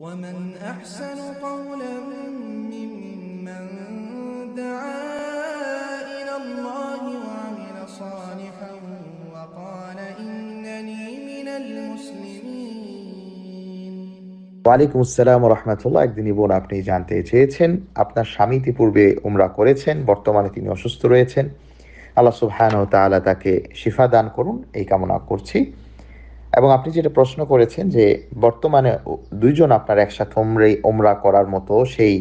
ومن أحسن قولا ممن دعا إلى الله وعمل صالحا وقال إنني من المسلمين ওয়ালাইকুম আসসালাম রহমতুল্লাহ একদিনই বোন আপনি জানতে চেয়েছেন আপনার স্বামী ইতিপূর্বে উমরা করেছেন বর্তমানে তিনি অসুস্থ রয়েছেন আল্লাহ সুবহান ও তাআলা তাকে শিফা দান করুন এই কামনা করছি এবং আপনি যেটা প্রশ্ন করেছেন যে বর্তমানে দুইজন আপনার একসাথে উমরে ওমরা করার মতো সেই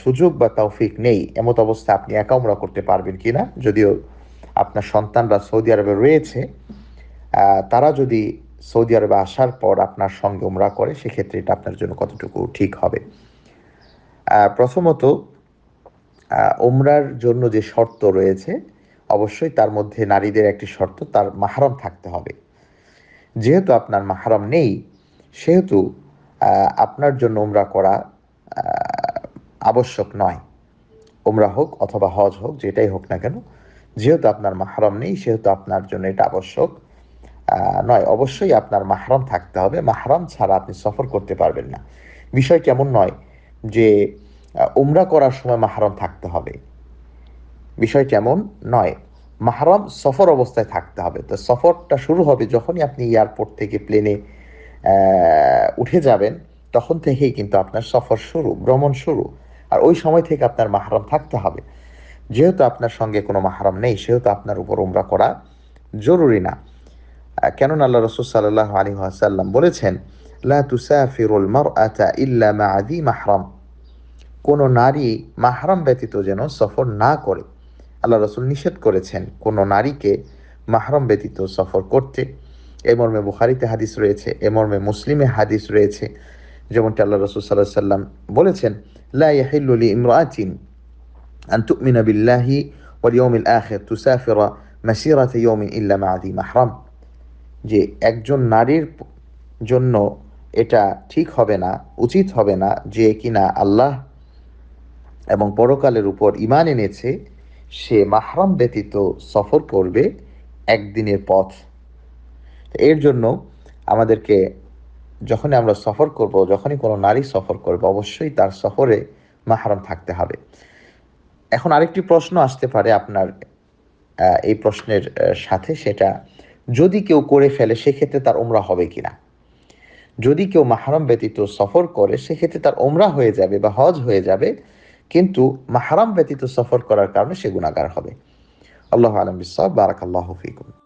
সুযোগ বা তৌফিক নেই। এমত অবস্থায় আপনি একা উমরা করতে পারবেন কিনা? যদিও আপনার সন্তানরা সৌদি আরবে রয়েছে তারা যদি সৌদি আরবে আসার পর আপনার সঙ্গে ওমরা করে, সেক্ষেত্রে এটা আপনার জন্য কতটুকু ঠিক হবে? প্রথমত ওমরার জন্য যে শর্ত রয়েছে, অবশ্যই তার মধ্যে নারীদের একটি শর্ত, তার মাহারাম থাকতে হবে। যেহেতু আপনার মাহারাম নেই, সেহেতু আপনার জন্য উমরা করা আবশ্যক নয়। উমরা হোক অথবা হজ হোক, যেটাই হোক না কেন, যেহেতু আপনার মাহারাম নেই, সেহেতু আপনার জন্য এটা আবশ্যক নয়। অবশ্যই আপনার মাহারাম থাকতে হবে। মাহারাম ছাড়া আপনি সফর করতে পারবেন না। বিষয় কেমন নয় যে উমরা করার সময় মাহারাম থাকতে হবে। বিষয় কেমন নয় মাহারাম সফর অবস্থায় থাকতে হবে। তো সফরটা শুরু হবে যখনই আপনি এয়ারপোর্ট থেকে প্লেনে উঠে যাবেন, তখন থেকেই কিন্তু আপনার সফর শুরু, ভ্রমণ শুরু। আর ওই সময় থেকে আপনার মাহারাম থাকতে হবে। যেহেতু আপনার সঙ্গে কোনো মাহারাম নেই, সেহেতু আপনার উপর উমরা করা জরুরি না। কেননা আল্লাহ রসুল সাল্লাহ আলী আসাল্লাম বলেছেন, লা কোনো নারী মাহরাম ব্যতীত যেন সফর না করে। আল্লাহ রসুল নিষেধ করেছেন কোনো নারীকে মাহরম ব্যতীত সফর করতে। এ মর্মে বুখারিতে হাদিস রয়েছে, এ মর্মে মুসলিমে হাদিস রয়েছে। যেমনটি আল্লাহ রসুল সাল্লাহ সাল্লাম বলেছেন, লা ইয়াহিল্লু লি ইমরাতিন আন তুমিনা বিল্লাহি ওয়াল ইয়াউমিল আখির তুসাফিরা মাসিরাতা ইয়াউমিন ইল্লা যি মাহরাম। যে একজন নারীর জন্য এটা ঠিক হবে না, উচিত হবে না যে কিনা আল্লাহ এবং পরকালের উপর ইমান এনেছে সে মাহরাম ব্যতীত সফর করবে একদিনের পথ। এর জন্য আমাদেরকে যখনই আমরা সফর করব, যখনই কোনো নারী সফর করবে, অবশ্যই তার সফরে মাহরাম থাকতে হবে। এখন আরেকটি প্রশ্ন আসতে পারে আপনার এই প্রশ্নের সাথে, সেটা যদি কেউ করে ফেলে, সেক্ষেত্রে তার ওমরা হবে কিনা? যদি কেউ মাহারাম ব্যতীত সফর করে, সেক্ষেত্রে তার ওমরা হয়ে যাবে বা হজ হয়ে যাবে কিন্তু মাহারাম ব্যতীত সফর করার কারণে সে গুণাগার হবে। আল্লাহ আলম বিশ্বাস বারাকাল্লাহ ফিকুম।